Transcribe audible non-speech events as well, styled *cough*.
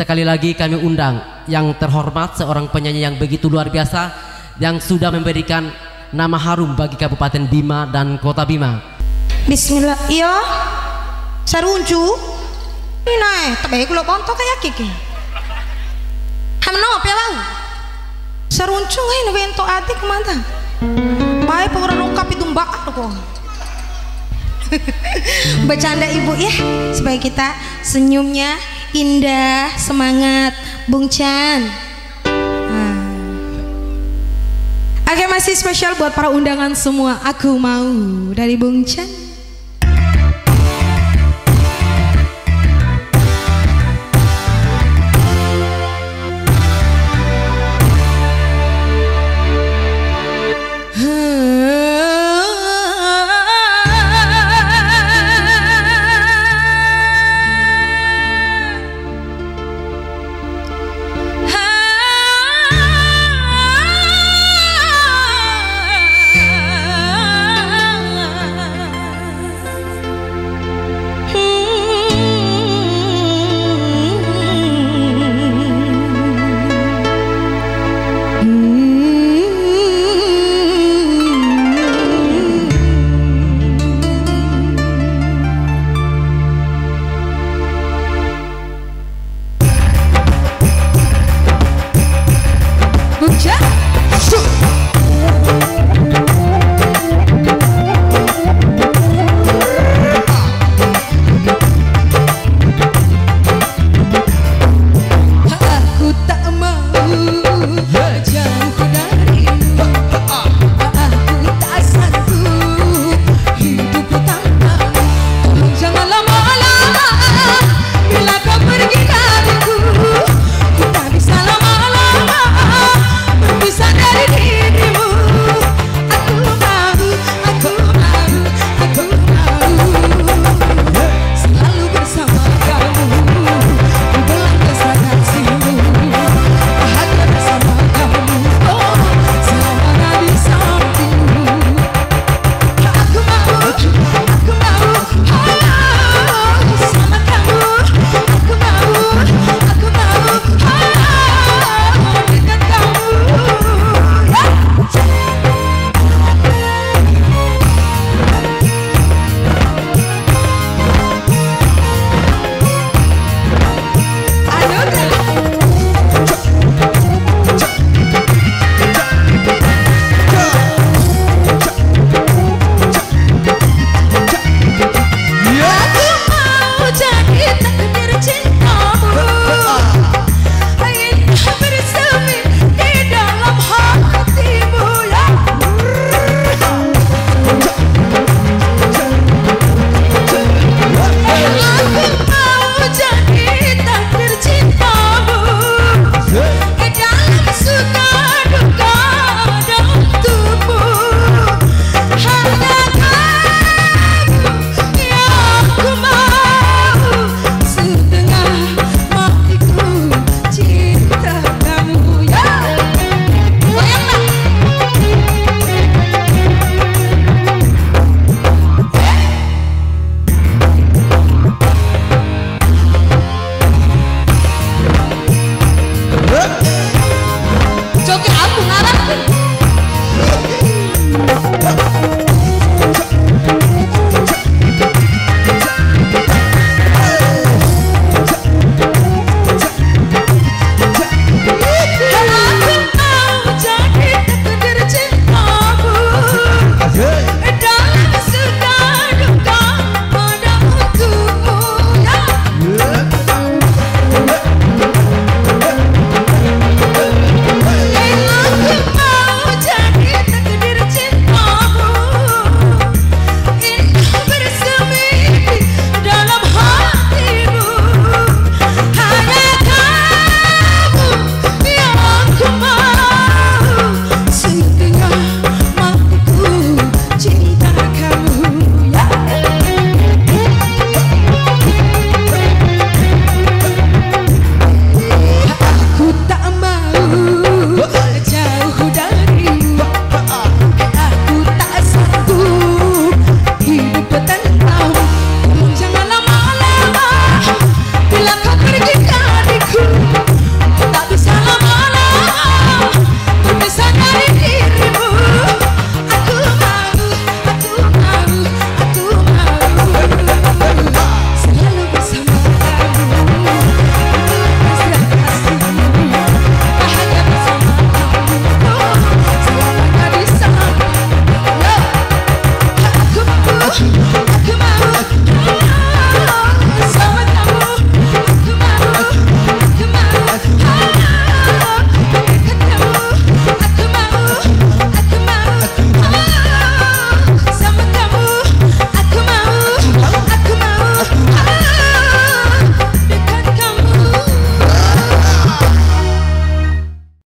Sekali lagi kami undang yang terhormat seorang penyanyi yang begitu luar biasa yang sudah memberikan nama harum bagi Kabupaten Bima dan Kota Bima. Bismillah. Iya. Saruncu. Ini naik, tapi lo bontok kayak kiki. Hamno apa bang? Saruncu ini bentuk adik ke mana? Baik pengen lengkap itu mbak aku. *laughs* Bercanda ibu ya, supaya kita senyumnya indah, semangat, Bung Chan. Ah. Oke masih spesial buat para undangan semua. Aku mau dari Bung Chan.